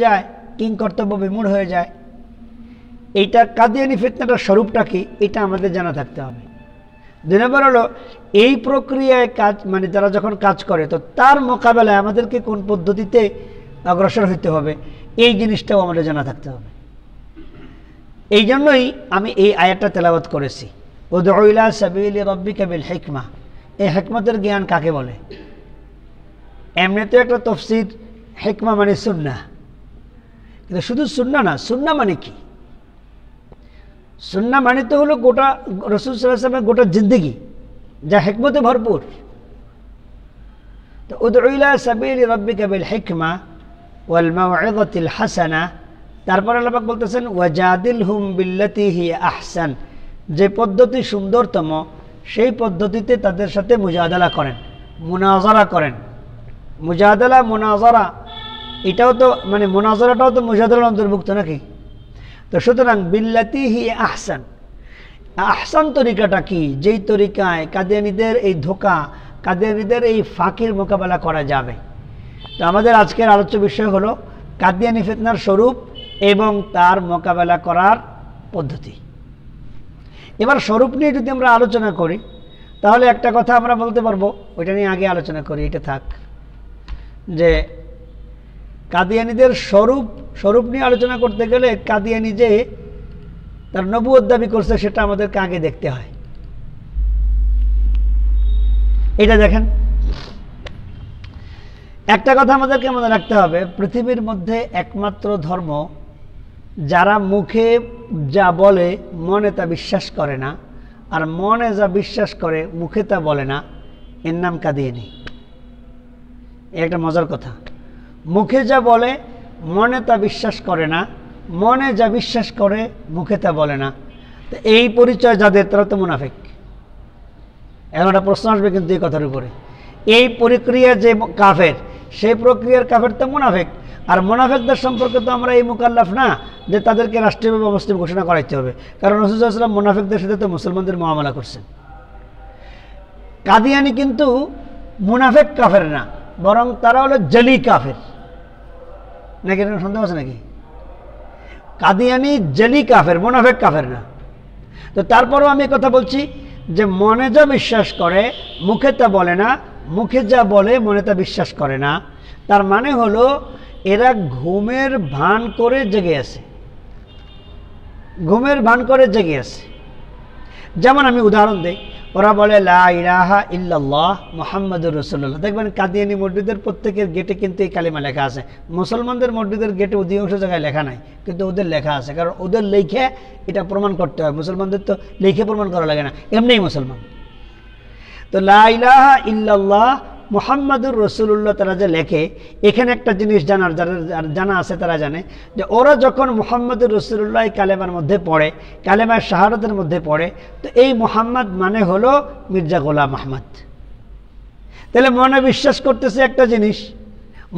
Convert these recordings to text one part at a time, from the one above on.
যায় কিং কর্তব্য হয়ে যায়। এইটা কাদিয়ানি ফিতনাটার স্বরূপটা কি? এটা আমাদের জানা থাকতে হবে। দুই নম্বর হলো, এই প্রক্রিয়ায় কাজ মানে যারা যখন কাজ করে, তো তার মোকাবেলায় আমাদেরকে কোন পদ্ধতিতে অগ্রসর হইতে হবে? এই জিনিসটাও আমাদের জানা থাকতে হবে। এই জন্যই আমি এই আয়াতটা তেলাওয়াত করেছি। উদউলা সাবিল রব্বিকা বিল হিকমা। এই হেকমতের জ্ঞান কাকে বলে? এমনিতে একটা তফসির হেকমা মানে সুন্না কিন্তু শুধু সুন্না না, সুন্না মানে কি? সুন্না মানে তো হলো গোটা রসুল সাল্লামের গোটা জিন্দগি, যা হেকমতে ভরপুর। তো উদউলা সাবিল রব্বিকা বিল হিকমা ওয়াল হাসানা। তারপর আল্লাহ বলতেছেন ওয়াজাদিল হুম বিল্লাতি হি আহসান। যে পদ্ধতি সুন্দরতম, সেই পদ্ধতিতে তাদের সাথে মুজাদালা করেন মুনাজারা করেন। মুজাদালা মুনাজারা এটাও তো মানে মুনাজারাটাও তো মুজাদালার অন্তর্ভুক্ত নাকি? তো সুতরাং বিল্লাতি হি আহসান। আহসান তরিকাটা কি? যেই তরিকায় কাদিয়ানিদের এই ধোকা, কাদিয়ানিদের এই ফাঁকির মোকাবেলা করা যাবে। তো আমাদের আজকের আলোচ্য বিষয় হলো কাদিয়ানি ফিতনার স্বরূপ এবং তার মোকাবেলা করার পদ্ধতি। এবার স্বরূপ নিয়ে যদি আমরা আলোচনা করি, তাহলে একটা কথা আমরা বলতে পারব, ওইটা নিয়ে আগে আলোচনা করি, এটা থাক। যে কাদিয়ানিদের স্বরূপ স্বরূপ নিয়ে আলোচনা করতে গেলে কাদিয়ানি যে তার নবুয় দাবি করছে, সেটা আমাদেরকে আগে দেখতে হয়। এটা দেখেন। একটা কথা আমাদেরকে মনে রাখতে হবে, পৃথিবীর মধ্যে একমাত্র ধর্ম যারা মুখে যা বলে, মনে তা বিশ্বাস করে না, আর মনে যা বিশ্বাস করে, মুখে তা বলে না, এর নাম কাদিয়ানি। একটা মজার কথা। মুখে যা বলে, মনে তা বিশ্বাস করে না। মনে যা বিশ্বাস করে, মুখে তা বলে না। তো এই পরিচয় যাদের, তারা তো মুনাফেক। এখন একটা প্রশ্ন আসবে কিন্তু এই কথার উপরে। এই প্রক্রিয়া যে কাফের, সেই প্রক্রিয়ার কাফের তো মুনাফেক। আর মুনাফেকদের সম্পর্কে তো আমরা এই মুকাল্লাফ না, যে তাদেরকে রাষ্ট্রীয়ভাবে মুসলিম ঘোষণা করাইতে হবে। কারণ রসুলাম মুনাফেকদের সাথে তো মুসলমানদের মহামলা করছেন। কাদিয়ানি কিন্তু মুনাফেক কাফের না, বরং তারা হলো জলি কাফের। নাকি এটা সন্দেহ আছে নাকি? কাদিয়ানি জেলি কাফের, মোনাফেক কাফের না। তো তারপরেও আমি কথা বলছি যে, মনে যা বিশ্বাস করে, মুখে তা বলে না, মুখে যা বলে, মনে তা বিশ্বাস করে না। তার মানে হলো, এরা ঘুমের ভান করে জেগে আছে। ঘুমের ভান করে জেগে আছে। যেমন আমি উদাহরণ দিই, ওরা বলে, লা ইলাহা ইল্লাল্লাহ মোহাম্মদুর রসুল্লাহ দেখবেন কাদিয়ানি মসজিদের প্রত্যেকের গেটে কিন্তু এই কালিমা লেখা আছে। মুসলমানদের মসজিদের গেটে অধিকাংশ জায়গায় লেখা নাই, কিন্তু ওদের লেখা আছে, কারণ ওদের লেখে এটা প্রমাণ করতে হয়। মুসলমানদের তো লিখে প্রমাণ করা লাগে না, এমনিই মুসলমান। তো লা ইলাহা ইল্লাল্লাহ মোহাম্মদুর রসুল্লাহ তারা যে লেখে, এখানে একটা জিনিস জানার, যারা জানা আছে তারা জানে যে ওরা যখন মোহাম্মদুর রসুল্লাহ কালেমার মধ্যে পড়ে, কালেমার শাহারতের মধ্যে পড়ে, তো এই মোহাম্মদ মানে হলো মির্জা গোলাম আহমদ। তাহলে মনে বিশ্বাস করতেছে একটা জিনিস,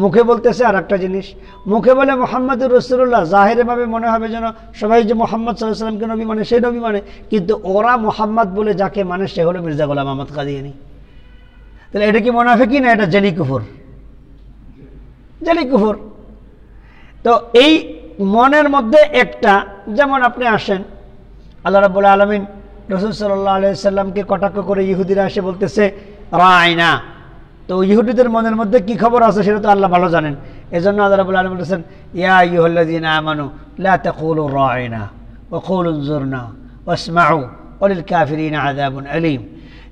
মুখে বলতেছে আর একটা জিনিস, মুখে বলে মোহাম্মদুর রসুল্লাহ জাহেরভাবে মনে হবে যেন সবাই যে মোহাম্মদ সাল্লাহ সাল্লামকে নবী মানে সেই নবী মানে। কিন্তু ওরা মোহাম্মদ বলে যাকে মানে সে হলো মির্জা গোলাম আহমদ কাদিয়ানি। তাহলে এটা কি মোনাফেকি না এটা জেলি কুফুর? জেলি কুফর। তো এই মনের মধ্যে একটা, যেমন আপনি আসেন, আল্লাহ রাবুল আলমিন রসুল সাল্লাহ আলাইসাল্লামকে কটাক্ষ করে ইহুদিরা এসে বলতেছে রায়না তো ইহুদিদের মনের মধ্যে কি খবর আছে সেটা তো আল্লাহ ভালো জানেন। এই জন্য আল্লাহ রাবুল আলম বলতেছেন, ইয়া ইহুল্লাদিন আমানু, লা তাকুলু রায়না ও কৌলুজুরনা ওসমাউ অলিল কাফিরিন আদাবুন আলিম।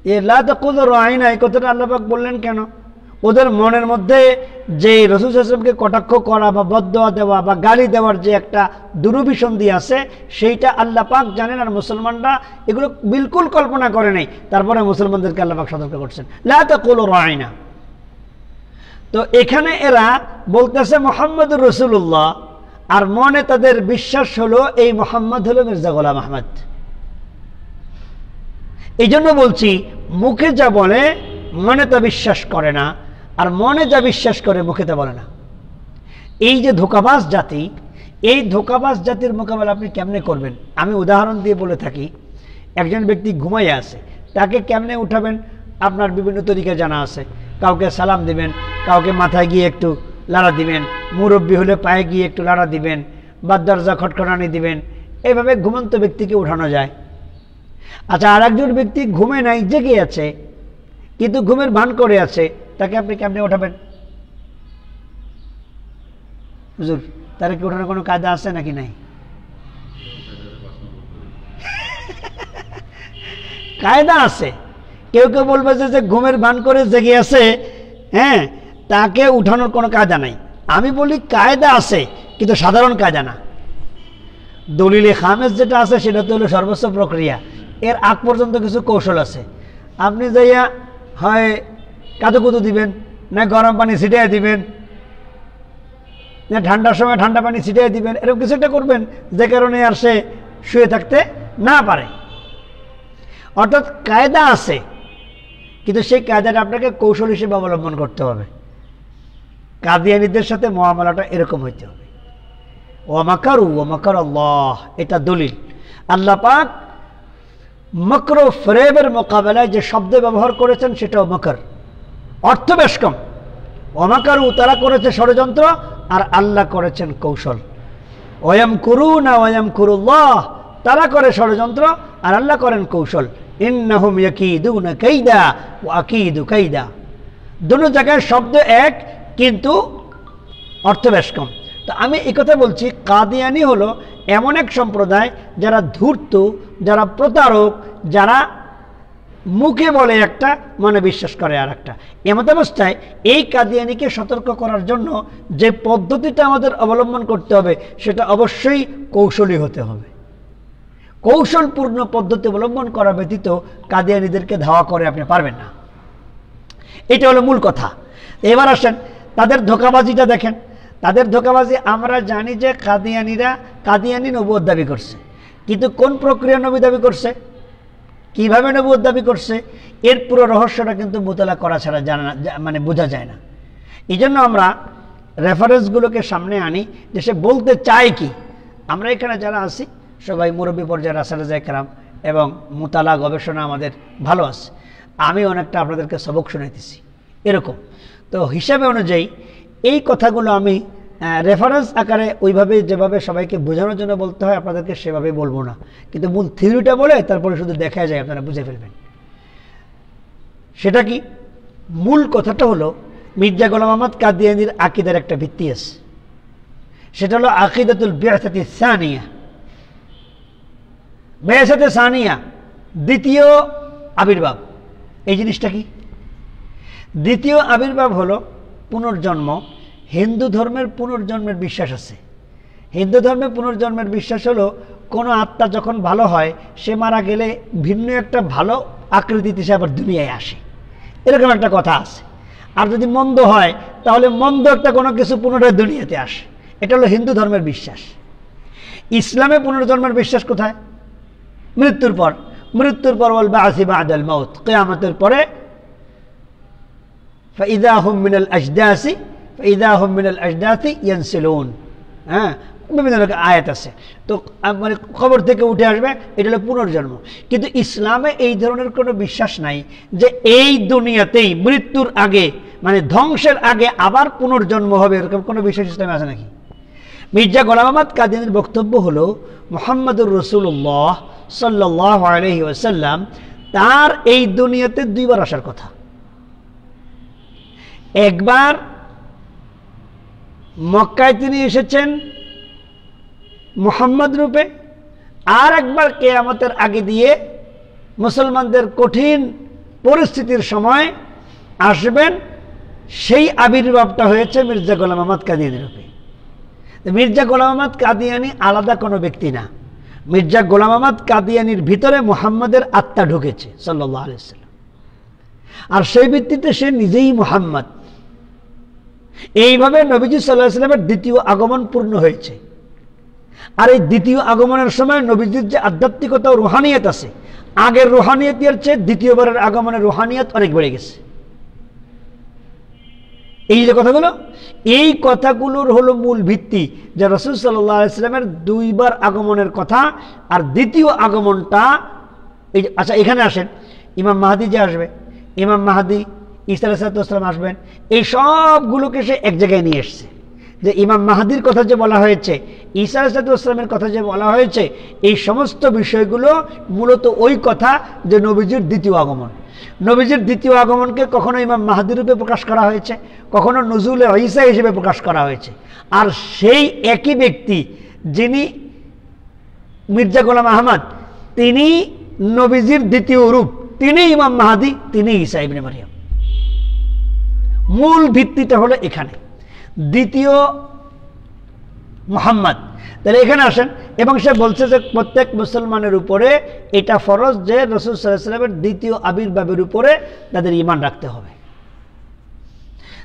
এ লাকুল রায়না এই কথাটা আল্লাপাক বললেন কেন? ওদের মনের মধ্যে যে রসুল আসলামকে কটাক্ষ করা বা বদয়া দেওয়া বা গালি দেওয়ার যে একটা দুরভিসন্ধি আছে, সেইটা আল্লাহ পাক জানেন আর মুসলমানরা এগুলো বিলকুল কল্পনা করে নেই। তারপরে মুসলমানদেরকে আল্লাপাক সতর্ক করছেন। লাকুল রায়না তো এখানে এরা বলতেছে মোহাম্মদ রসুল্লাহ আর মনে তাদের বিশ্বাস হলো এই মোহাম্মদ হলো মির্জা গোলাম আহমদ। এই জন্য বলছি, মুখে যা বলে, মনে তা বিশ্বাস করে না, আর মনে যা বিশ্বাস করে, মুখে তা বলে না। এই যে ধোকাবাজ জাতি, এই ধোকাবাজ জাতির মোকাবেলা আপনি কেমনে করবেন? আমি উদাহরণ দিয়ে বলে থাকি, একজন ব্যক্তি ঘুমাইয়া আছে, তাকে কেমনে উঠাবেন? আপনার বিভিন্ন তরিকা জানা আছে। কাউকে সালাম দিবেন, কাউকে মাথায় গিয়ে একটু লাড়া দিবেন, মুরব্বী হলে পায়ে গিয়ে একটু লাড়া দিবেন বা দরজা খটখটানি দিবেন, এভাবে ঘুমন্ত ব্যক্তিকে উঠানো যায়। আচ্ছা আর একজন ব্যক্তি ঘুমে নাই, জেগে আছে, কিন্তু ঘুমের ভান করে আছে, তাকে আপনি কেমনে ওঠাবেন? হুজুর, তার কি ওঠানোর কোনো কায়দা আছে নাকি নাই? কায়দা আছে। কেউ কেউ বলবে যে ঘুমের ভান করে জেগে আছে হ্যাঁ তাকে উঠানোর কোনো কায়দা নাই। আমি বলি কায়দা আছে, কিন্তু সাধারণ কায়দা না। দলিলে খামেজ যেটা আছে, সেটা তো হলো সর্বোচ্চ প্রক্রিয়া। এর আগ পর্যন্ত কিছু কৌশল আছে। আপনি যাইয়া হয় কাদুকুদু দিবেন, না গরম পানি ছিটিয়ে দিবেন, না ঠান্ডার সময় ঠান্ডা পানি ছিটিয়ে দিবেন, এরকম কিছু একটা করবেন, যে কারণে আর সে শুয়ে থাকতে না পারে। অর্থাৎ কায়দা আছে, কিন্তু সেই কায়দাটা আপনাকে কৌশল হিসেবে অবলম্বন করতে হবে। কাদিয়ানিদের সাথে মহামালাটা এরকম হইতে হবে। ওমাকারু ওমাকার আল্লাহ, এটা দলিল। আল্লাহ পাক মকর ফ্রেবের মোকাবেলায় যে শব্দ ব্যবহার করেছেন সেটাও মকর। অর্থ বেশ কম। তারা করেছে ষড়যন্ত্র আর আল্লাহ করেছেন কৌশল। ওয়াম কুরু না ওয়াম করুল্লাহ, তারা করে ষড়যন্ত্র আর আল্লাহ করেন কৌশল। ইন্নাহুম ইয়াকিদুনা কাইদা ওয়া আকিদু কাইদা। দুটো জায়গায় শব্দ এক, কিন্তু অর্থ বেশ কম। তো আমি এই কথা বলছি, কাদিয়ানি হলো এমন এক সম্প্রদায় যারা ধূর্ত, যারা প্রতারক, যারা মুখে বলে একটা, মনে বিশ্বাস করে আর একটা এমত অবস্থায় এই কাদিয়ানিকে সতর্ক করার জন্য যে পদ্ধতিটা আমাদের অবলম্বন করতে হবে, সেটা অবশ্যই কৌশলী হতে হবে। কৌশলপূর্ণ পদ্ধতি অবলম্বন করা ব্যতীত কাদিয়ানিদেরকে ধাওয়া করে আপনি পারবেন না। এটা হলো মূল কথা। এবার আসেন, তাদের ধোকাবাজিটা দেখেন। তাদের ধোকাবাজি, আমরা জানি যে কাদিয়ানিরা কাদিয়ানি নবুয় দাবি করছে। কিন্তু কোন প্রক্রিয়া নবী দাবি করছে? কীভাবে নবুয় দাবি করছে? এর পুরো রহস্যটা কিন্তু মোতালা করা ছাড়া জানা মানে বোঝা যায় না। এই জন্য আমরা রেফারেন্সগুলোকে সামনে আনি যে সে বলতে চায় কি। আমরা এখানে যারা আছি, সবাই মুরব্বী পর্যায়ে রাসারা জায়কারাম এবং মোতালা গবেষণা আমাদের ভালো আছে। আমি অনেকটা আপনাদেরকে সবক শুনাইতেছি। এরকম। তো হিসাবে অনুযায়ী এই কথাগুলো আমি রেফারেন্স আকারে ওইভাবে যেভাবে সবাইকে বোঝানোর জন্য বলতে হয়, আপনাদেরকে সেভাবে বলব না। কিন্তু মূল থিওরিটা বলে তারপরে শুধু দেখা যায়, আপনারা বুঝে ফেলবেন। সেটা কি? মূল কথাটা হলো, মির্জা গোলাম আহমদ কাদিয়ানির আকিদার একটা ভিত্তি আছে। সেটা হলো আকিদাতুল বেসাতি সানিয়া। বেসাতে সানিয়া, দ্বিতীয় আবির্ভাব। এই জিনিসটা কি? দ্বিতীয় আবির্ভাব হলো পুনর্জন্ম, হিন্দু ধর্মের পুনর্জন্মের বিশ্বাস আছে। হিন্দু ধর্মে পুনর্জন্মের বিশ্বাস হলো, কোনো আত্মা যখন ভালো হয়, সে মারা গেলে ভিন্ন একটা ভালো আকৃতিতে সে আবার দুনিয়ায় আসে। এরকম একটা কথা আছে। আর যদি মন্দ হয়, তাহলে মন্দ একটা কোনো কিছু পুনরায় দুনিয়াতে আসে। এটা হলো হিন্দু ধর্মের বিশ্বাস। ইসলামে পুনর্জন্মের বিশ্বাস কোথায়? মৃত্যুর পর। মৃত্যুর পর বলবে আসি বা আদাল মৌত কেয়ামতের পরে فإذا هم من الأجداث فإذا هم من الأجداث ينسلون হ্যাঁ বিভিন্ন রকম আয়াত আছে তো মানে খবর থেকে উঠে আসবে এটা হলো পুনর্জন্ম কিন্তু ইসলামে এই ধরনের কোনো বিশ্বাস নাই যে এই দুনিয়াতেই মৃত্যুর আগে মানে ধ্বংসের আগে আবার পুনর্জন্ম হবে এরকম কোনো বিশ্বাস ইসলামে আছে নাকি মির্জা গোলাম আহমদ কাদিনের বক্তব্য হলো মোহাম্মদুর রসুল্লাহ সাল্লাহ আলহি ওসাল্লাম তার এই দুনিয়াতে দুইবার আসার কথা একবার মক্কায় তিনি এসেছেন মোহাম্মদ রূপে আর একবার কেয়ামতের আগে দিয়ে মুসলমানদের কঠিন পরিস্থিতির সময় আসবেন, সেই আবির্ভাবটা হয়েছে মির্জা গোলাম আহমদ কাদিয়ানি রূপে। মির্জা গোলাম আহমদ কাদিয়ানি আলাদা কোনো ব্যক্তি না। মির্জা গোলাম আহমদ কাদিয়ানির ভিতরে মোহাম্মদের আত্মা ঢুকেছে সাল্লাহ আলিয়াল্লাম আর সেই ভিত্তিতে সে নিজেই মোহাম্মদ। এইভাবে নবীজি সাল্লাহ সাল্লামের দ্বিতীয় আগমন পূর্ণ হয়েছে। আর এই দ্বিতীয় আগমনের সময় নবীজির যে আধ্যাত্মিকতা ও রুহানিয়ত আছে, আগের রুহানিয়তের চেয়ে দ্বিতীয়বারের আগমনের রুহানিয়ত অনেক বেড়ে গেছে। এই যে কথাগুলো, এই কথাগুলোর হলো মূল ভিত্তি যে রসুল সাল্লাহ দুইবার আগমনের কথা আর দ্বিতীয় আগমনটা এই আচ্ছা এখানে আসেন। ইমাম মাহাদি যে আসবে, ইমাম মাহাদি ইসা আলাইসালাম আসবেন, এই সবগুলোকে সে এক জায়গায় নিয়ে এসছে। যে ইমাম মাহাদির কথা যে বলা হয়েছে, ঈসা ইসলামের কথা যে বলা হয়েছে, এই সমস্ত বিষয়গুলো মূলত ওই কথা যে নবীজির দ্বিতীয় আগমন। নবীজির দ্বিতীয় আগমনকে কখনো ইমাম মাহাদির রূপে প্রকাশ করা হয়েছে, কখনো নজরুল ঈসা হিসেবে প্রকাশ করা হয়েছে। আর সেই একই ব্যক্তি যিনি মির্জা গোলাম আহমদ, তিনি নবীজির দ্বিতীয় রূপ, তিনি ইমাম মাহাদি, তিনি ঈসা ইবনে মারিয়াম। মূল ভিত্তিটা হলো এখানে। দ্বিতীয় মোহাম্মদ। তাহলে এখানে আসেন, এবং সে বলছে যে প্রত্যেক মুসলমানের উপরে এটা ফরজ যে রসুল সাল্লামের দ্বিতীয় আবির্ভাবের উপরে তাদের ইমান রাখতে হবে।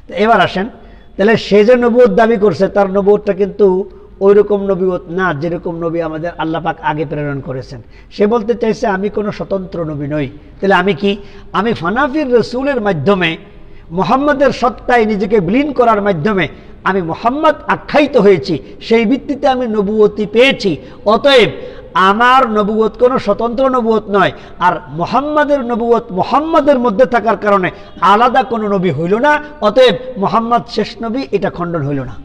এবার আসেন, তাহলে সে যে নবুয় দাবি করছে, তার নবুয়টা কিন্তু ওই রকম নবীত না, যেরকম নবী আমাদের আল্লাহ পাক আগে প্রেরণ করেছেন। সে বলতে চাইছে, আমি কোনো স্বতন্ত্র নবী নই। তাহলে আমি কি? আমি ফানাফির রসুলের মাধ্যমে মোহাম্মদের সত্তায় নিজেকে বিলীন করার মাধ্যমে আমি মোহাম্মদ আখ্যায়িত হয়েছি, সেই ভিত্তিতে আমি নবুয়তি পেয়েছি। অতএব আমার নবুয়ত কোনো স্বতন্ত্র নবুয়ত নয়, আর মোহাম্মদের নবুয়ত মোহাম্মদের মধ্যে থাকার কারণে আলাদা কোনো নবী হইল না, অতএব মোহাম্মদ শেষ নবী, এটা খণ্ডন হইল না।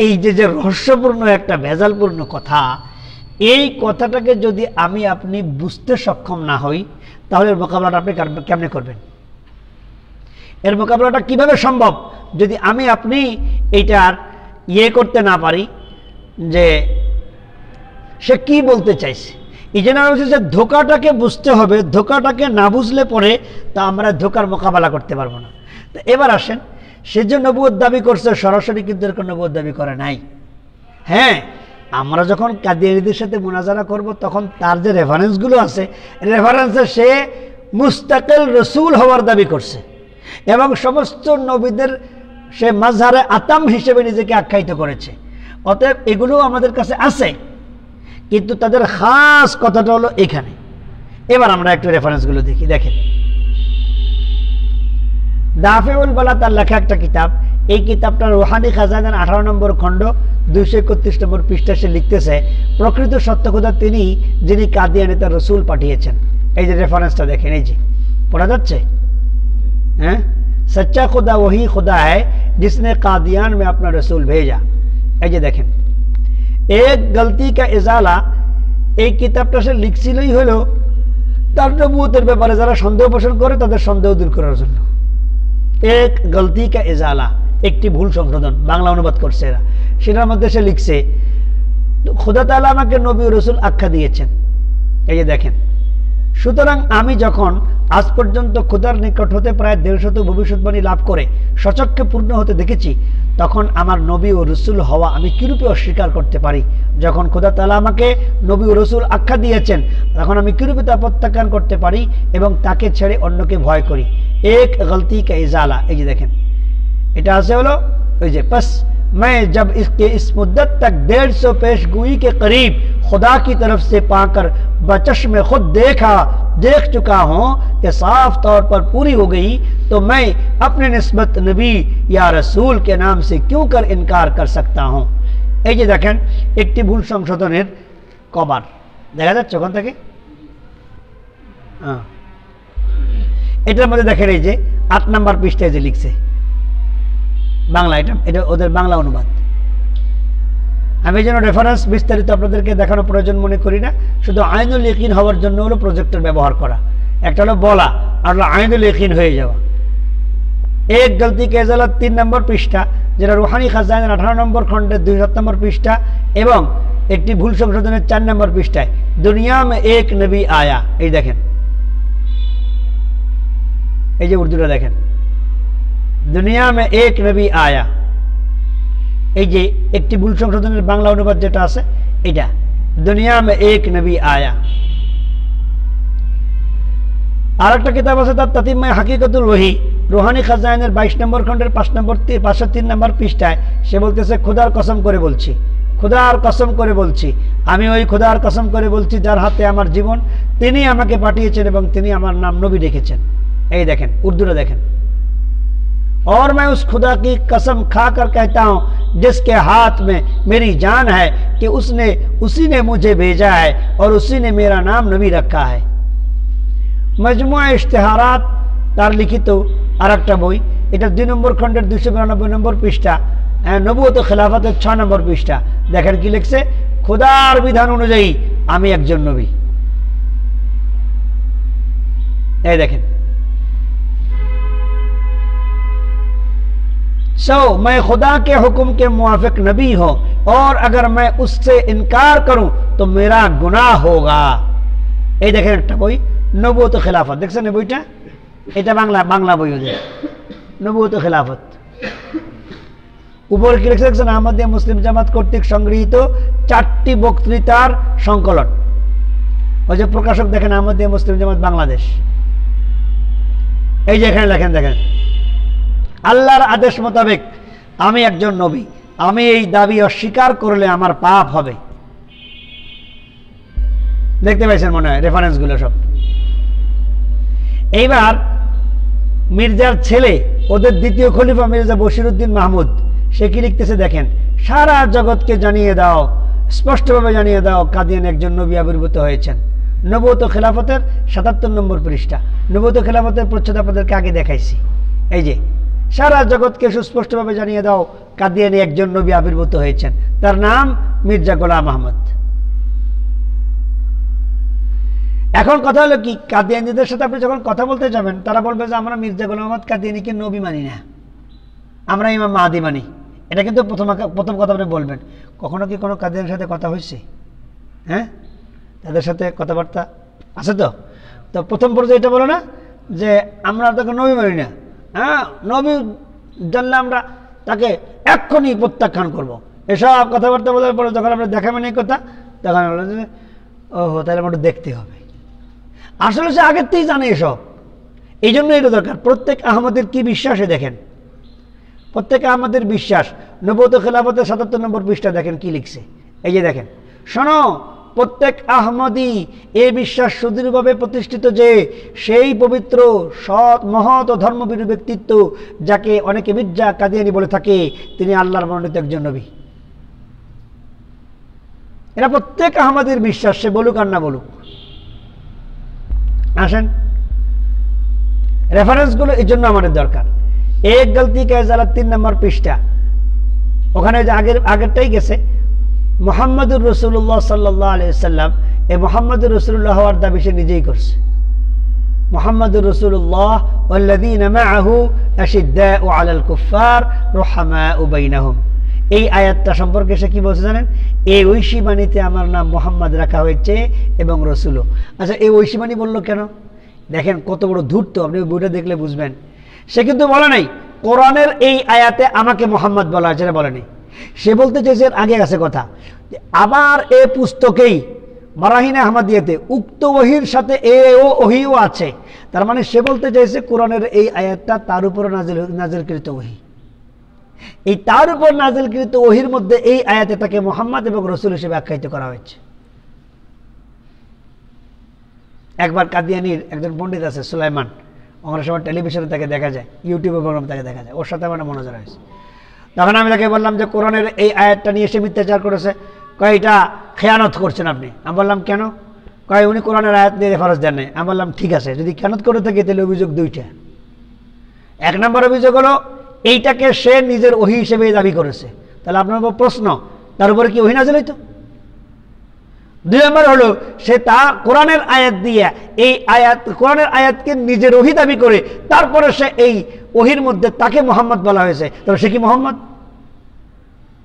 এই যে যে রহস্যপূর্ণ একটা, ভেজালপূর্ণ কথা, এই কথাটাকে যদি আমি আপনি বুঝতে সক্ষম না হই তাহলে এর মোকাবেলাটা আপনি কেমনে করবেন? এর মোকাবেলাটা কীভাবে সম্ভব? যদি আমি, আপনি এইটার ইয়ে করতে না পারি যে সে কি বলতে চাইছে? এই জন্য আমি যে ধোকাটাকে বুঝতে হবে, ধোকাটাকে না বুঝলে পরে তা আমরা ধোকার মোকাবেলা করতে পারব না। তো এবার আসেন, সে যে নবুয় দাবি করছে, সরাসরি কিন্তু এরকম নবুয় দাবি করে নাই। হ্যাঁ আমরা যখন কাদিয়ানিদের সাথে মোনাজারা করব, তখন তার যে রেফারেন্সগুলো আছে রেফারেন্সে সে মুস্তাকেল রসুল হওয়ার দাবি করছে। এবং সমস্ত নবীদের সে মাঝহারে আতাম হিসেবে নিজেকে আখ্যায়িত করেছে। অতএব এগুলো আমাদের কাছে আছে, কিন্তু তাদের খাস কথাটা হলো এখানে। এবার আমরা একটু রেফারেন্সগুলো দেখি। দেখেন। দাফেউল বলা তার লেখা একটা কিতাব এই কিতাবটা রোহানি খাজানের আঠারো নম্বর খণ্ড দুইশো একত্রিশ নম্বর পৃষ্ঠা সে লিখতেছে প্রকৃত সত্যকথা তিনি যিনি কাদিয়ানে তার রসুল পাঠিয়েছেন এই যে রেফারেন্সটা দেখেন এই যে পড়া যাচ্ছে হ্যাঁ सच्चा खुदा वही खुदा है जिसने कादियान में अपना रसूल भेजा এই যে দেখেন এক গলতি কা ইজালা এই কিতাবটা সে লিখছিলই হলো তার নবুতের ব্যাপারে যারা সন্দেহ পোষণ করে তাদের সন্দেহ দূর করার জন্য এক গলতি কা ইজালা একটি ভুল সংশোধন, বাংলা অনুবাদ করছে এরা। সেটার মধ্যে সে লিখছে, খোদা তালা আমাকে নবী রসুল আখ্যা দিয়েছেন। এই যে দেখেন। সুতরাং আমি যখন আজ পর্যন্ত খোদার নিকট হতে প্রায় দেড়শত ভবিষ্যৎবাণী লাভ করে সচক্ষে পূর্ণ হতে দেখেছি, তখন আমার নবী ও রসুল হওয়া আমি কিরূপে অস্বীকার করতে পারি? যখন খোদা তালা আমাকে নবী ও রসুল আখ্যা দিয়েছেন, তখন আমি কিরূপে তা প্রত্যাখ্যান করতে পারি এবং তাকে ছেড়ে অন্যকে ভয় করি? এক গলতি কে ইজালা। এই যে দেখেন। এটা আছে হলো ওই যে পাস मैं जब इसके इस मुद्दत तक डेढ़ सौ पेश गोई के करीब खुदा की तरफ से पाकर बचश में खुद देखा देख चुका हूँ कि साफ तौर पर पूरी हो गई तो मैं अपने नस्बत नबी या रसूल के नाम से क्यों कर इनकार कर सकता हूँ এই যে দেখেন একটি ভুল সংশোধনের কভার দেখা যাচ্ছে ওখান থেকে হ্যাঁ এটার মধ্যে দেখেন এই যে আট নাম্বার পৃষ্ঠায় যে লিখছে বাংলা, এটা এটা ওদের বাংলা অনুবাদ। আমি যেন রেফারেন্স বিস্তারিত আপনাদেরকে দেখানো প্রয়োজন মনে করি না, শুধু আইনুল ইকিন হওয়ার জন্য হলো প্রজেক্টর ব্যবহার করা। একটা হলো বলা, আর হলো আইনুল ইকিন হয়ে যাওয়া। এক গলতি কেজালার তিন নম্বর পৃষ্ঠা, যেটা রুহানি খাজানের আঠারো নম্বর খণ্ডের দুই সাত নম্বর পৃষ্ঠা, এবং একটি ভুল সংশোধনের চার নম্বর পৃষ্ঠায়, দুনিয়া মে এক নবী আয়া। এই দেখেন। এই যে উর্দুটা দেখেন। দুনিয়া মে এক নবী আয়া। এই যে একটি ভুল সংশোধনের বাংলা অনুবাদ যেটা আছে, এটা। দুনিয়া মে এক নবী আয়া। আর একটা কিতাব আছে তার তাতিমায় হাকিকতুল ওহি। রোহানি খাজাইনের বাইশ নম্বর খণ্ডের পাঁচ নম্বর পাঁচশো তিন নম্বর পৃষ্ঠায় সে বলতেছে, খুদার কসম করে বলছি, খুদার কসম করে বলছি, আমি ওই খুদার কসম করে বলছি যার হাতে আমার জীবন, তিনি আমাকে পাঠিয়েছেন এবং তিনি আমার নাম নবী রেখেছেন এই দেখেন, উর্দুটা দেখেন। और मैं उस खुदा की कसम खाकर कहता हूं जिसके हाथ में मेरी जान है कि उसने उसी ने मुझे भेजा है और उसी ने मेरा नाम नबी रखा है মজমুয়া ইশতেহারাত তার লিখিত আর একটা বই এটা দুই নম্বর খণ্ডের দুইশো বিরানব্বই নম্বর পৃষ্ঠা হ্যাঁ, নবুয়ত খেলাফতের ছয় নম্বর পৃষ্ঠা দেখেন কি লিখছে খোদার বিধান অনুযায়ী আমি একজন নবী এই দেখেন सो मैं खुदा के हुक्म के मुआफिक नबी हूं और अगर मैं उससे इनकार करूं तो मेरा गुनाह होगा এই দেখেন একটা বই নবুয়ত খেলাফত দেখছেন এই বইটা এটা বাংলা বাংলা বই ওদের নবুয়ত খেলাফত উপরে কি লিখছে দেখছেন আহমদিয়া মুসলিম জামাত কর্তৃক সংগৃহীত চারটি বক্তৃতার সংকলন ওই যে প্রকাশক দেখেন আহমদিয়া মুসলিম জামাত বাংলাদেশ এই যে এখানে লেখেন দেখেন আল্লাহর আদেশ মোতাবেক আমি একজন নবী। আমি এই দাবি অস্বীকার করলে আমার পাপ হবে। দেখতে পাইছেন মনে হয় রেফারেন্সগুলো সব। এইবার মির্জার ছেলে, ওদের দ্বিতীয় খলিফা মির্জা বশিরুদ্দিন মাহমুদ, সে কি লিখতেছে দেখেন, সারা জগৎকে জানিয়ে দাও, স্পষ্টভাবে জানিয়ে দাও, কাদিয়ান একজন নবী আবির্ভূত হয়েছেন। নবত খেলাফতের সাতাত্তর নম্বর পৃষ্ঠা। নবত খেলাফতের প্রচ্ছদ আপনাদেরকে আগে দেখাইছি। এই যে সারা জগৎকে সুস্পষ্টভাবে জানিয়ে দাও, কাদিয়ানি একজন নবী আবির্ভূত হয়েছেন। তার নাম মির্জা গোলাম আহমদ। এখন কথা হলো কি, কাদিয়ানিদের সাথে আপনি যখন কথা বলতে যাবেন, তারা বলবে যে আমরা মির্জা গোলাম আহমদ কাদিয়ানিকে নবী মানি না। আমরা ইমাম মাহাদি মানি। এটা কিন্তু প্রথম প্রথম কথা আপনি বলবেন। কখনো কি কোনো কাদিয়ানের সাথে কথা হয়েছে? হ্যাঁ? তাদের সাথে কথাবার্তা আছে তো? তো প্রথম পর্যায়ে এটা বলো না যে, আমরা তাকে নবী মানি না। হ্যাঁ নবী জানলে আমরা তাকে এক্ষুনি প্রত্যাখ্যান করব। এসব কথাবার্তা বলার পরে যখন আমরা দেখাবেন এই কথা, তখন যে ওহো, তাহলে আমার দেখতে হবে। আসলে সে আগের থেকেই জানে এসব। এই জন্য এটা দরকার। প্রত্যেক আহমদের কি বিশ্বাসে দেখেন? প্রত্যেক আহমদের বিশ্বাস নবত খেলাফতের সাতাত্তর নম্বর পৃষ্ঠা দেখেন কি লিখছে। এই যে দেখেন, শোনো প্রত্যেক আহমদি এ বিশ্বাস সুদৃঢ়ভাবে প্রতিষ্ঠিত যে সেই পবিত্র, সৎ, মহৎ ও ধর্মবীর ব্যক্তিত্ব যাকে অনেকে মির্জা কাদিয়ানি বলে থাকে, তিনি আল্লাহর মনোনীত একজন নবী। এরা প্রত্যেক আহমদের বিশ্বাস, সে বলুক আর না বলুক। আসেন। রেফারেন্সগুলো এই জন্য আমাদের দরকার। এক গলতি কেজালার তিন নম্বর পৃষ্ঠা। ওখানে যে আগের, আগেরটাই গেছে। মোহাম্মদুর রসুল্লাহ সাল্লাহ আলিয়াল্লাম এ মোহাম্মদুর রসুল্লাহ হওয়ার দাবি সে নিজেই করছে। মোহাম্মদুর রসুল্লাহ আল্লাদিন ও কুফার রোহামা উবাইনাহম এই আয়াতটা সম্পর্কে সে কি বলছে জানেন? এই ঐশীবাণীতে আমার নাম মোহাম্মদ রাখা হয়েছে এবং রসুলও। আচ্ছা এই ঐশীবাণী বলল কেন? দেখেন কত বড় ধূর্ত, আপনি বইটা দেখলে বুঝবেন। সে কিন্তু বলে নাই, কোরআনের এই আয়াতে আমাকে মোহাম্মদ বলা হয়েছে বলেনি সে বলতে চেয়েছে আগে আছে কথা। আবার এ পুস্তকেই মারাহিন আহমদিয়াতে উক্ত ওহির সাথে এ ও ওহিও আছে। তার মানে সে বলতে চাইছে, কোরআনের এই আয়াতটা তার উপর নাজিল নাজিলকৃত ওহি। এই তার উপর নাজিলকৃত ওহির মধ্যে এই আয়াতে তাকে মোহাম্মদ এবং রসুল হিসেবে আখ্যায়িত করা হয়েছে। একবার কাদিয়ানির একজন পণ্ডিত আছে, সুলাইমান। আমরা সবার টেলিভিশনে তাকে দেখা যায়, ইউটিউবে প্রোগ্রাম তাকে দেখা যায়। ওর সাথে আমার মনোযোগ হয়েছে তখন আমি তাকে বললাম যে কোরআনের এই আয়াতটা নিয়ে এসে মিথ্যাচার করেছে। কয়, এটা খেয়ানত করছেন আপনি? আমি বললাম, কেন? কয়, উনি কোরআনের আয়াত নিয়ে রেফারেন্স দেন নাই। আমি বললাম, ঠিক আছে, যদি খেয়ানত করে থাকে তাহলে অভিযোগ দুইটা। এক নম্বর অভিযোগ হলো, এইটাকে সে নিজের ওহি হিসেবে দাবি করেছে। তাহলে আপনার প্রশ্ন, তার উপরে কি ওহি নাজিল হইতো? দুই নম্বর হলো সে তা কোরআনের আয়াত দিয়ে এই আয়াত কোরআনের আয়াতকে নিজের ওহি দাবি করে তারপরে সে এই ওহির মধ্যে তাকে মোহাম্মদ বলা হয়েছে তবে সে কি মোহাম্মদ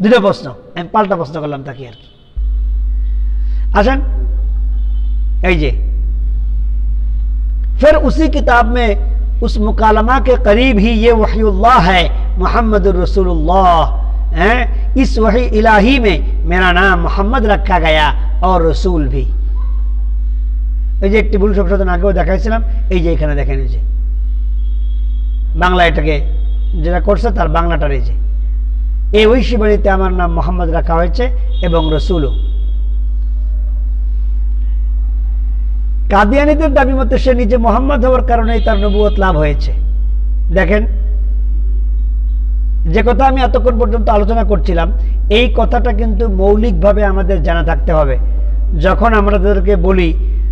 দুটো প্রশ্ন আমি পাল্টা প্রশ্ন করলাম তাকে আর কি আসেন এই যে फिर उसी किताब में उस मुकालमा के करीब ही ये वहील्लाह है मोहम्मद रसूलुल्लाह हैं इस वही इलाही में मेरा नाम मोहम्मद रखा गया और रसूल भी এই যে একটি ভুল সংশোধন আগেও দেখাইছিলাম এই যে এখানে দেখেন এই যে বাংলা এটাকে যেটা করছে তার বাংলাটার এই যে এই ঐশী বাড়িতে আমার নাম মোহাম্মদ রাখা হয়েছে এবং রসুলও কাদিয়ানিদের দাবি মতে সে নিজে মোহাম্মদ হওয়ার কারণেই তার নবুয়ত লাভ হয়েছে দেখেন যে কথা আমি এতক্ষণ পর্যন্ত আলোচনা করছিলাম, এই কথাটা কিন্তু মৌলিকভাবে আমাদের জানা থাকতে হবে। যখন আমরা তাদেরকে বলি,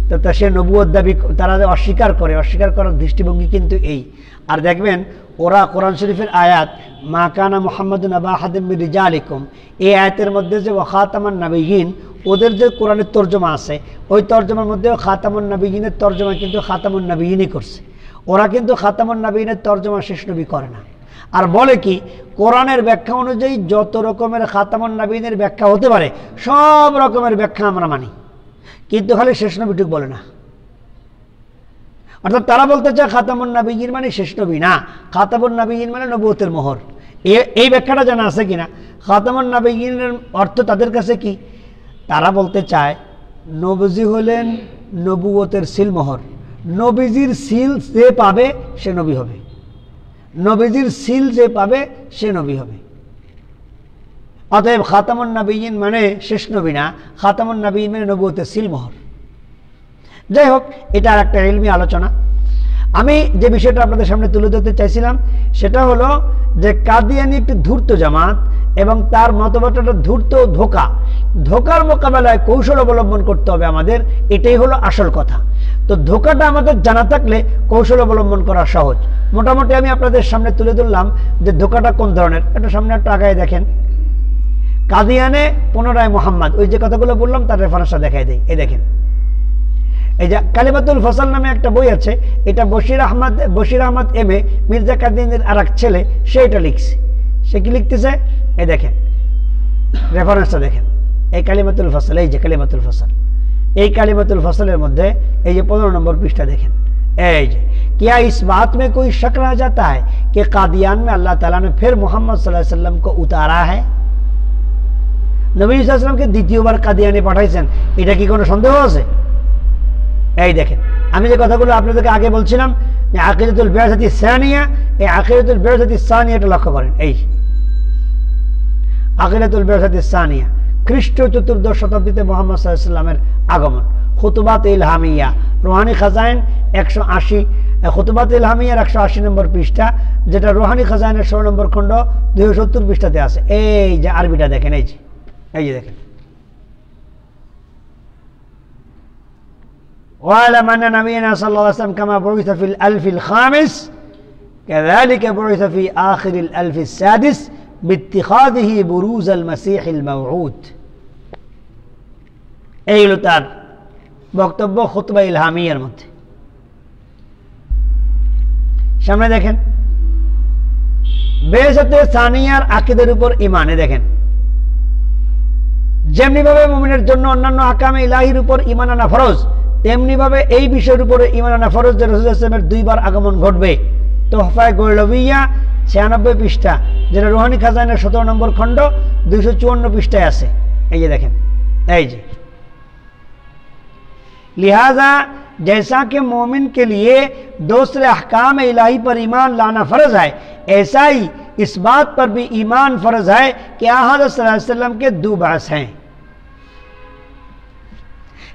তো তা সে নবুয়ত দাবি তারা অস্বীকার করে, অস্বীকার করার দৃষ্টিভঙ্গি কিন্তু এই। আর দেখবেন, ওরা কোরআন শরীফের আয়াত, মা কানা মোহাম্মদ নাবা হাদিম রিজা আলিকুম এই আয়াতের মধ্যে যে ওখাতামান নাবিহীন ওদের যে কোরআনের তর্জমা আছে, ওই তর্জমার মধ্যেও খাতামুন নাবিহীনের তর্জমা কিন্তু খাতামুন নাবিহীনই করছে। ওরা কিন্তু খাতামুন নাবিহীনের তর্জমা শেষ নবী করে না। আর বলে কি, কোরআনের ব্যাখ্যা অনুযায়ী যত রকমের খাতামুন নাবিহীনের ব্যাখ্যা হতে পারে, সব রকমের ব্যাখ্যা আমরা মানি। কিন্তু খালি শেষ নবীটুক বলে না। অর্থাৎ তারা বলতে চায় খাতামুন নাবিগিন মানে শেষ নবী না, খাতামুন নাবিগিন মানে নবুয়তের মোহর। এই ব্যাখ্যাটা জানা আছে কিনা? খাতামুন নাবিগিনের অর্থ তাদের কাছে কি? তারা বলতে চায়, নবজি হলেন নবুয়তের সিলমোহর। নবীজির সিল যে পাবে, সে নবী হবে। নবীজির সিল যে পাবে, সে নবী হবে। অতএব খাতামুন নাবিয়িন মানে শেষ নবী না, খাতামুন নাবিয়িন মানে নবুয়তের সিলমোহর যাই হোক, এটা আর একটা এলমি আলোচনা। আমি যে বিষয়টা আপনাদের সামনে তুলে ধরতে চাইছিলাম, সেটা হলো যে কাদিয়ানি একটি ধূর্ত জামাত এবং তার মতবাদটা ধূর্ত ধোকা। ধোকার মোকাবেলায় কৌশল অবলম্বন করতে হবে আমাদের, এটাই হলো আসল কথা। তো ধোকাটা আমাদের জানা থাকলে কৌশল অবলম্বন করা সহজ। মোটামুটি আমি আপনাদের সামনে তুলে ধরলাম যে ধোকাটা কোন ধরনের। এটা সামনে একটা আগায় দেখেন। কাদিয়ানে পুনরায় মোহাম্মদ। ওই যে কথাগুলো বললাম, তার রেফারেন্সটা দেখাই দেয় এই দেখেন। এই যে কালিমাতুল ফসল নামে একটা বই আছে এটা বশির আহমদ বশির আহমদ এম এ মির্জা কাদিনের আর এক ছেলে সে এটা লিখছে সে কি লিখতেছে এই দেখেন রেফারেন্সটা দেখেন এই কালিমাতুল ফসল এই যে কালিমাতুল ফসল এই কালিমাতুল ফসলের মধ্যে এই যে পনেরো নম্বর পৃষ্ঠা দেখেন এই যে क्या इस बात में कोई शक रह जाता है कि कादियान में अल्लाह ताला ने फिर मोहम्मद सल्लल्लाहु अलैहि वसल्लम को उतारा है নবী ইসলামকে দ্বিতীয়বার কাদিয়ানে পাঠাইছেন এটা কি কোনো সন্দেহ আছে এই দেখেন, আমি যে কথাগুলো আপনাদেরকে আগে বলছিলাম যে আকিরাতুল বেরসাতি সানিয়া, এই আকিরাতুল বেরসাতি সানিয়াটা লক্ষ্য করেন, এই। আকিরাতুল বেরসাতি সানিয়া, খ্রিস্ট চতুর্দশ শতাব্দীতে মোহাম্মদ সাল্লামের আগমন, খুতুবাত ইলহামিয়া, রোহানি খাজাইন একশো আশি খুতুবাত ইলহামিয়ার একশো আশি নম্বর পৃষ্ঠা, যেটা রোহানি খাজাইনের ষোলো নম্বর খণ্ড দুইশো সত্তর পৃষ্ঠাতে আছে, এই যে আরবিটা দেখেন, এই যে এই যে দেখেন। واعلم ان نبينا صلى الله عليه وسلم كما بعث في الالف الخامس كذلك بعث في اخر الالف السادس باتخاذه بروز المسيح الموعود এইগুলো তার বক্তব্য খুতবা ইলহামিয়ার মধ্যে সামনে দেখেন বেসাতে সানিয়ার আকিদের উপর ইমানে দেখেন যেমনিভাবে মুমিনের জন্য অন্যান্য আকামে ইলাহির উপর ইমান আনা ফরজ তেমনিভাবে এই বিষয়ের উপরে ইমান আনা ফরজ যে রসুল ইসলামের দুইবার আগমন ঘটবে তোহফায় গৈলবিয়া ছিয়ানব্বই পৃষ্ঠা যেটা রোহানি খাজানের সতেরো নম্বর খণ্ড দুইশো চুয়ান্ন পৃষ্ঠায় আছে এই যে দেখেন এই যে लिहाजा जैसा कि मोमिन के लिए दूसरे अहकाम इलाही पर ईमान लाना फ़र्ज है ऐसा ही इस बात पर भी ईमान फ़र्ज है कि आहद वसल्लम के दो बास हैं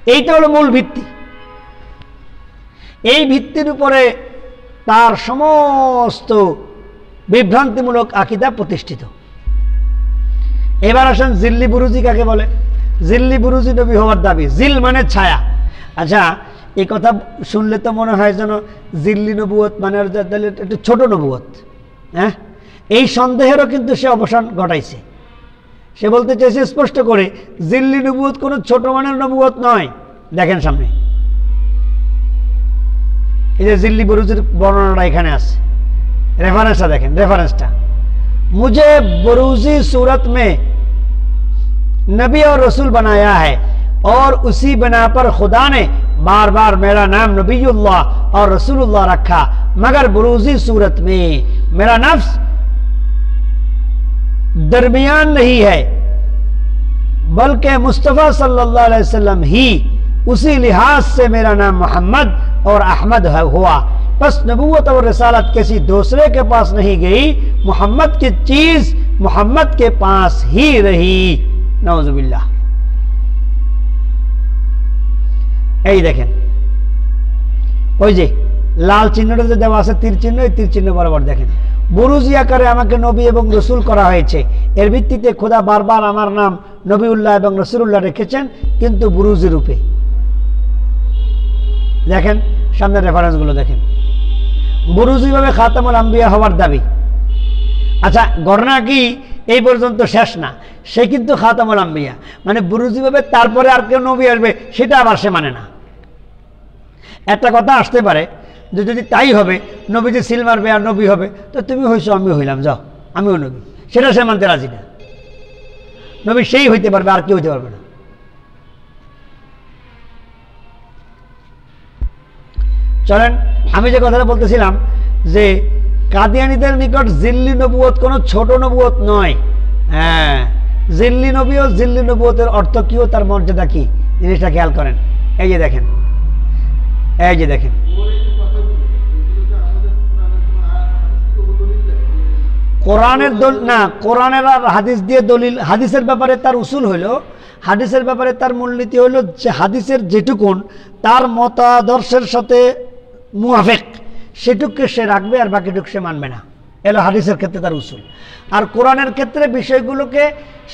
এইটা হলো মূল ভিত্তি এই ভিত্তির উপরে তার সমস্ত বিভ্রান্তিমূলক আকিদা প্রতিষ্ঠিত। এবার আসেন জিল্লি বুরুজি কাকে বলে? জিল্লি বুরুজি নবী হওয়ার দাবি, জিল মানে ছায়া। আচ্ছা এই কথা শুনলে তো মনে হয় যেন জিল্লি নবুয়ত মানে একটু ছোট নবুয়ত হ্যাঁ? এই সন্দেহেরও কিন্তু সে অবসান ঘটাইছে। সে বলতে চাইছে স্পষ্ট করে, জিল্লি নবুয়ত কোনো ছোট মানের নবুয়ত নয়। দেখেন সামনে। এই যে জিল্লি বরুজের বর্ণনাটা এখানে আছে রেফারেন্সটা দেখেন রেফারেন্সটা मुझे बरूजी सूरत में नबी और रसूल बनाया है और उसी बना पर खुदा ने बार बार मेरा नाम नबीउल्लाह और रसूलुल्लाह रखा मगर बरूजी सूरत में मेरा नफ्स दरमियान नहीं है बल्कि मुस्तफ़ा सल्लल्लाहु अलैहि वसल्लम ही उसी लिहाज से मेरा नाम मोहम्मद और अहमद है हुआ बस नबूवत और रसालत किसी दूसरे के पास नहीं गई मोहम्मद की चीज मोहम्मद के पास ही रही नवजुबिल्ला এই দেখেন ওই যে লাল চিহ্নটা যে দেওয়া আছে তীর চিহ্ন এই তীর চিহ্ন বরাবর দেখেন বুরুজি আকারে আমাকে নবী এবং রসুল করা হয়েছে এর ভিত্তিতে খোদা বারবার আমার নাম নবীউল্লাহ এবং রসুল্লাহ রেখেছেন কিন্তু বুরুজি রূপে দেখেন সামনের রেফারেন্সগুলো দেখেন। বুরুজিভাবে খাতামুল আম্বিয়া হওয়ার দাবি। আচ্ছা ঘটনা কি? এই পর্যন্ত শেষ না। সে কিন্তু খাতামুল আম্বিয়া। মানে বুরুজিভাবে তারপরে আর কেউ নবী আসবে, সেটা আবার সে মানে না। একটা কথা আসতে পারে, যে যদি তাই হবে, নবী যে সিল মারবে আর নবী হবে, তো তুমি হইছো, আমিও হইলাম, যাও। আমিও নবী। সেটা সে মানতে রাজি না। নবী সেই হইতে পারবে, আর কেউ হইতে পারবে না। চলেন, আমি যে কথাটা বলতেছিলাম যে কাদিয়ানিদের নিকট জিল্লি নবুয়ত কোনো ছোট নবুয়ত নয়। হ্যাঁ জিল্লি নবী ও জিল্লি নবুয়তের অর্থ কি ও তার মর্যাদা কি? জিনিসটা খেয়াল করেন। এই যে দেখেন, এই যে দেখেন। কোরআনের না, কোরআনের আর হাদিস দিয়ে দলিল, হাদিসের ব্যাপারে তার উসুল হইল, হাদিসের ব্যাপারে তার মূলনীতি হইল যে হাদিসের যেটুকুন তার মতাদর্শের সাথে মুহাফেক সেটুককে সে রাখবে আর বাকিটুক সে মানবে না। এলো হাদিসের ক্ষেত্রে তার উসুল। আর কোরআনের ক্ষেত্রে বিষয়গুলোকে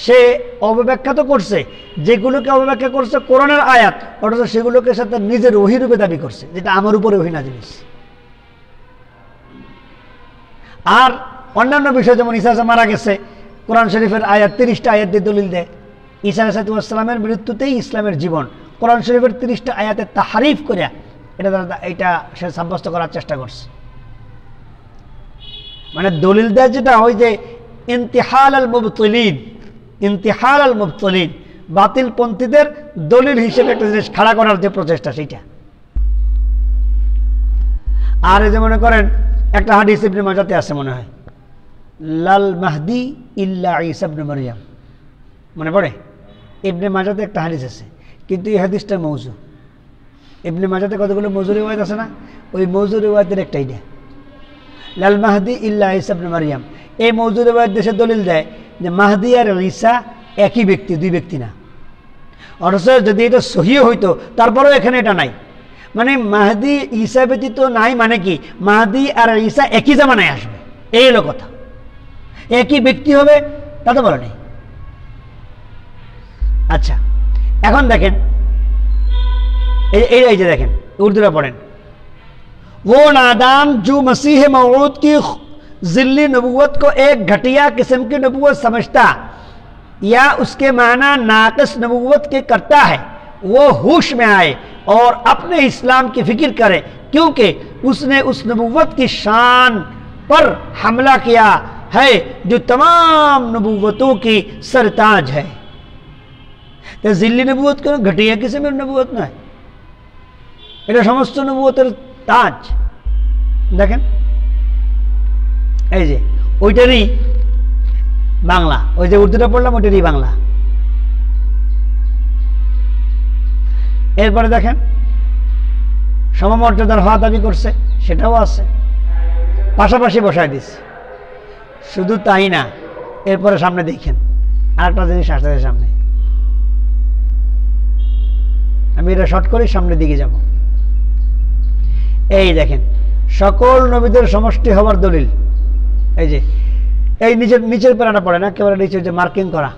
সে অবব্যাখ্যা তো করছে, যেগুলোকে অবব্যাখ্যা করছে কোরআনের আয়াত, অথচ সেগুলোকে সে তার নিজের ওহিরূপে দাবি করছে, যেটা আমার উপরে ওহিনা জিনিস। আর অন্যান্য বিষয় যেমন ঈসা যে মারা গেছে, কোরআন শরীফের আয়াত তিরিশটা আয়াত দিয়ে দলিল দেয়। ইসা ঈসা সাইতুয়ালামের মৃত্যুতেই ইসলামের জীবন। কোরআন শরীফের তিরিশটা আয়াতের তাহারিফ করে এটা এটা সে সাব্যস্ত করার চেষ্টা করছে। মানে দলিল দেয় যেটা ওই যে, ইন্তিহাল আল মুবতলিন, ইন্তিহাল আল মুবতলিন বাতিল পন্থীদের দলিল হিসেবে একটা জিনিস খাড়া করার যে প্রচেষ্টা সেইটা। আর এই যে মনে করেন, একটা হাদিস ইবনে মাজাতে আছে মনে হয়। লাল মাহদি ইল্লা ইসাবনে মারিয়াম। মনে পড়ে? ইবনে মাজাতে একটা হাদিস আছে। কিন্তু এই হাদিসটা মৌজু। ইবনে মাজাতে কতগুলো মজুরি ওয়াদ আছে না? ওই মজুরি ওয়াদের একটা ইডা লাল মাহদি ইল্লা ইসাবনে মারিয়াম। এই মজুরি ওয়াদ দেশে দলিল দেয় যে মাহদি আর ঈসা একই ব্যক্তি, দুই ব্যক্তি না। অথচ যদি এটা সহি হইতো, তারপরেও এখানে এটা নাই। মানে মাহদি, ঈসা ব্যতীত নাই মানে কি? মাহদি আর ঈসা একই জামানায় আসবে। এই হলো কথা। একই ব্যক্তি হবে, তা তো বলে নেই। আচ্ছা এখন দেখেন এই এই- এই যে দেখেন উর্দুরা পড়েন वो नादान जो मसीह मऊद की जिल्ली नबूवत को एक घटिया किस्म की नबूवत समझता या उसके माना नाकस नबूवत के करता है वो होश में आए और अपने इस्लाम की फिक्र करे क्योंकि उसने उस नबूवत की शान पर हमला किया है जो तमाम नबूवतों की सरताज है তো জিল্লি নবুয়ত কোনো ঘটিয়া কিসেমের নবুয়ত নয় এটা সমস্ত নবুয়তের তাজ। দেখেন? এই যে, ওইটারই বাংলা। ওই যে উর্দুটা পড়লাম, ওইটারই বাংলা। এরপরে দেখেন, সমমর্যাদার হওয়া দাবি করছে, সেটাও আছে। পাশাপাশি বসায় দিস শুধু তাই না, এরপরে সামনে দেখেন আর একটা জিনিস আসতে সামনে। আমি এটা শর্ট করে সামনের দিকে যাব। এই দেখেন সকল নবীদের সমষ্টি হওয়ার দলিল এই যে এই নিচের নিচের প্যারাটা পড়ে না একেবারে নিচে যে মার্কিং করা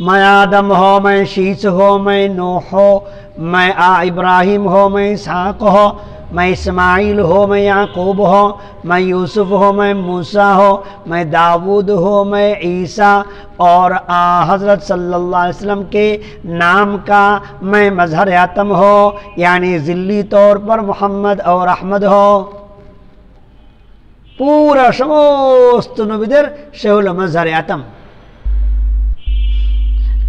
मैं आदम हो मैं शीश हो मैं नूह हो मैं आ इब्राहिम हो मैं इसहाक हो मैं इस्माइल हो मैं याकूब हो मैं यूसुफ हो मैं मूसा हो मैं दाऊद हो मैं ईसा और आ हज़रत सल्लल्लाहु अलैहि वसल्लम के नाम का मैं मजहर आतम हो यानी ज़िल्ली तौर पर मोहम्मद और अहमद हो পুরা সমস্ত নবীদের সে হলো মজহারে আতম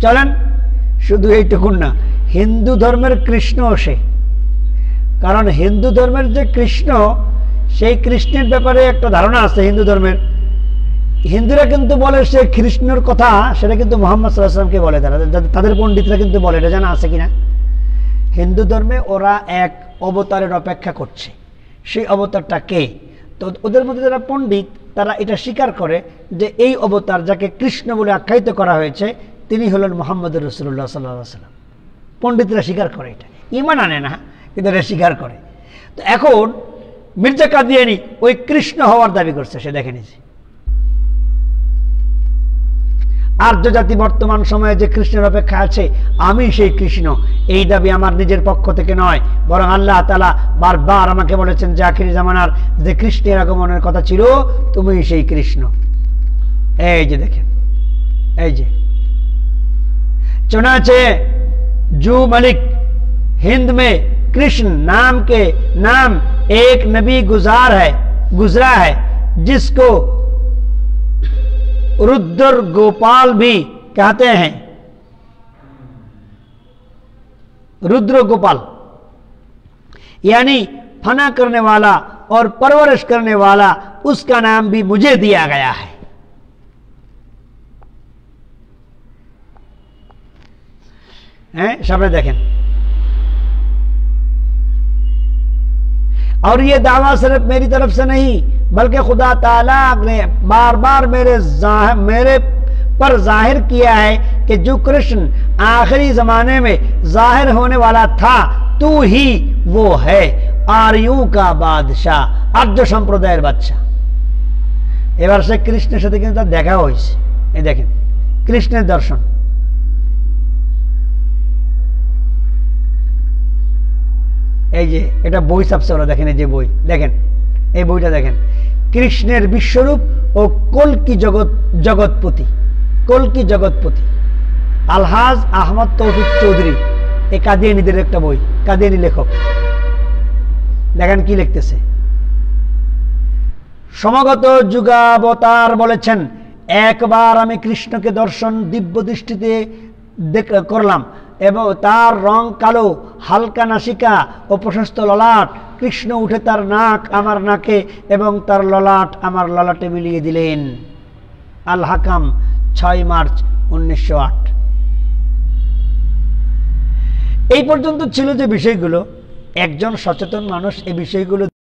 চলেন শুধু এইটুকুন না হিন্দু ধর্মের কৃষ্ণ সে কারণ হিন্দু ধর্মের যে কৃষ্ণ, সেই কৃষ্ণের ব্যাপারে একটা ধারণা আছে হিন্দু ধর্মের। হিন্দুরা কিন্তু বলে সে কৃষ্ণর কথা, সেটা কিন্তু মোহাম্মদ সাল্লাহামকে বলে তারা। তাদের পণ্ডিতরা কিন্তু বলে, এটা জানা আছে কিনা? হিন্দু ধর্মে ওরা এক অবতারের অপেক্ষা করছে। সেই অবতারটা কে? তো ওদের মধ্যে যারা পণ্ডিত, তারা এটা স্বীকার করে যে এই অবতার যাকে কৃষ্ণ বলে আখ্যায়িত করা হয়েছে, তিনি হলেন মোহাম্মদ রসুল্লাহ সাল্লাহ সাল্লাম পণ্ডিতরা স্বীকার করে এটা। ইমান আনে না। কিন্তু এটা স্বীকার করে। তো এখন মির্জা কাদিয়ানি ওই কৃষ্ণ হওয়ার দাবি করছে, সে দেখে নিছে আর্য জাতি বর্তমান সময়ে যে কৃষ্ণের অপেক্ষা আছে, আমি সেই কৃষ্ণ। এই দাবি আমার নিজের পক্ষ থেকে নয়, বরং আল্লাহ তালা বারবার আমাকে বলেছেন যে আখির জামানার যে কৃষ্ণের আগমনের কথা ছিল, তুমি সেই কৃষ্ণ। এই যে দেখেন, এই যে। চুনা আছে জু মালিক, হিন্দ মে कृष्ण नाम के नाम एक नबी गुजार है, गुजरा है, जिसको रुद्र गोपाल भी कहते हैं। रुद्र गोपाल, यानी फना करने वाला और परवरिश करने वाला, उसका नाम भी मुझे दिया गया है। हैं सामने देखें। और ये दावा सिर्फ मेरी तरफ से नहीं बल्कि खुदा ताला ने बार बार मेरे जाहिर मेरे पर जाहिर किया है कि जो कृष्ण आखिरी जमाने में जाहिर होने वाला था तू ही वो है आर्यू का बादशाह আর্য সম্প্রদায়ের বাচ্চা এবার সে কৃষ্ণের সাথে কিন্তু তার দেখা হয়েছে এই দেখেন কৃষ্ণের দর্শন এই যে, এটা বই ছাপছে ওরা, দেখেন এই যে বই, দেখেন, এই বইটা দেখেন। কৃষ্ণের বিশ্বরূপ ও কলকি জগৎ, জগৎপতি, কলকি জগৎপতি। আলহাজ আহমদ তৌফিক চৌধুরী এই কাদিয়ানিদের একটা বই, কাদিয়ানি লেখক। দেখেন কি লিখতেছে। সমাগত যুগাবতার বলেছেন, একবার আমি কৃষ্ণকে দর্শন দিব্য দৃষ্টিতে করলাম। এবং তার রং কালো, হালকা নাসিকা ও প্রশস্ত ললাট। কৃষ্ণ উঠে তার নাক আমার নাকে এবং তার ললাট আমার ললাটে মিলিয়ে দিলেন। আল হাকাম, ছয় মার্চ উনিশশো আট। এই পর্যন্ত ছিল যে বিষয়গুলো। একজন সচেতন মানুষ এই বিষয়গুলো